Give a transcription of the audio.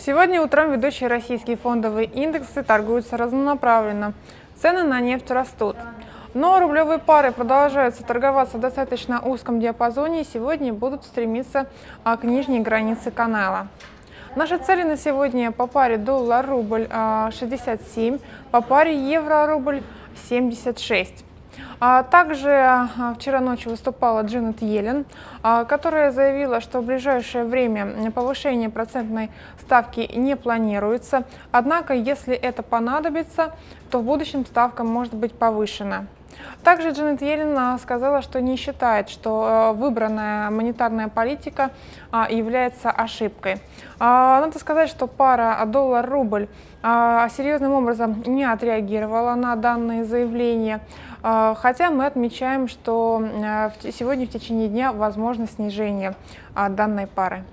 Сегодня утром ведущие российские фондовые индексы торгуются разнонаправленно. Цены на нефть растут. Но рублевые пары продолжаются торговаться в достаточно узком диапазоне и сегодня будут стремиться а, к нижней границе канала. Наши цели на сегодня по паре доллар-рубль а, 67, по паре евро-рубль 76. А Также а, вчера ночью выступала Дженет Йеллен, а, которая заявила, что в ближайшее время повышение процентной ставки не планируется. Однако, если это понадобится, то в будущем ставка может быть повышена. Также Джанет Йеллен сказала, что не считает, что выбранная монетарная политика является ошибкой. Надо сказать, что пара доллар-рубль серьезным образом не отреагировала на данные заявления. Хотя мы отмечаем, что сегодня в течение дня возможно снижение данной пары.